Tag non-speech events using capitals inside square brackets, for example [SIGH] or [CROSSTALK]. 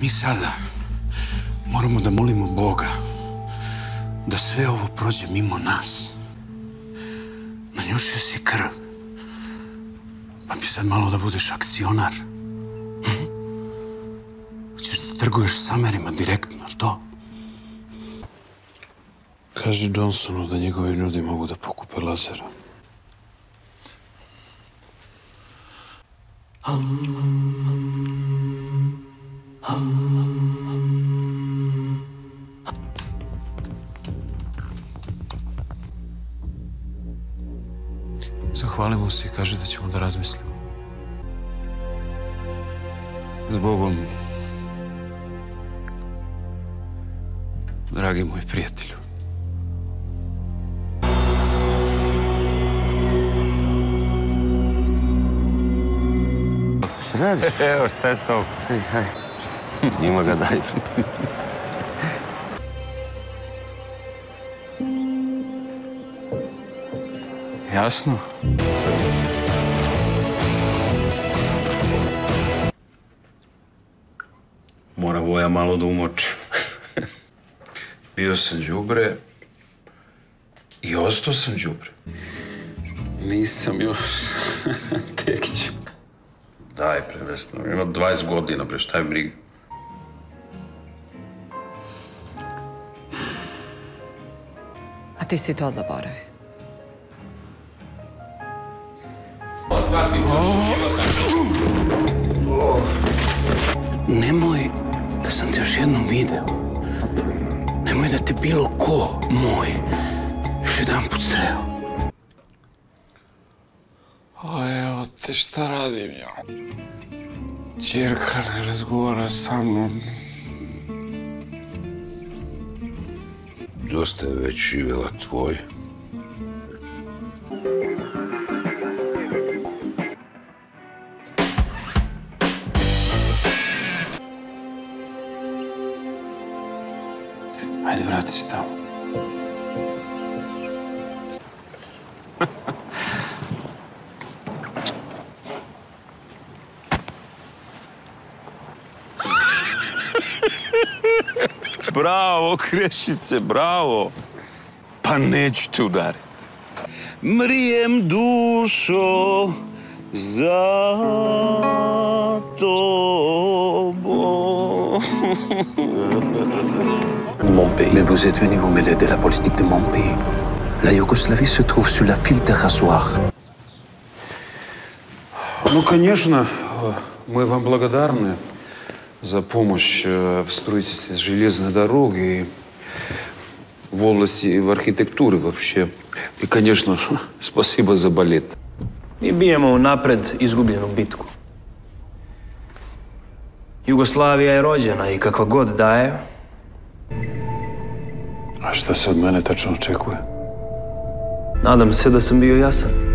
Mi sada moramo da molimo Boga da sve ovo prođe mimo nas. Nanjušio si krv. Pa mi sad malo da budeš akcionar. Hm? Hoćeš da trguješ s Amerima direktno, jel to? Kaži Johnsonu da njegovi ljudi mogu da pokupe Lazara. Zahvali mu se i kaže da ćemo da razmislimo. Zbogom, dragi moj prijatelju. Šta radiš? Evo, šta je s tobom? Hej, hej. Njima ga daj. [LAUGHS] Jasno. Mora Voja malo da umoči. [LAUGHS] Bio sam đubre i ostao sam đubre. Nisam još, [LAUGHS] tek ću. Daj, pre, Vesno, ima 20 godina, bre, šta je briga? A ti si to zaboravi. Nemoj da sam te još jednom video. Nemoj da te bilo ko moj još jedan put sreo. A evo te šta radim ja? Čerka ne razgovara sa mnom. Dosta je već živjela tvoj. Ajde, vrati se tamo. [LAUGHS] Bravo, Krešice, bravo. Pa neću te udariti. Mrijem dušo za tobom. [LAUGHS] Mais vous êtes venu vous mêler de la politique de mon pays. La Yougoslavie se trouve sur la file de rasoir. Ну, конечно, э, мы вам благодарны за помощь э, в строительстве железной дороги и в области в архитектуре вообще. И, конечно, спасибо за балет. Mi bijemo napred izgubljenu bitku. Jugoslavija je rođena i kakva god daje, A šta se od mene tačno očekuje? nadam se da sam bio jasan.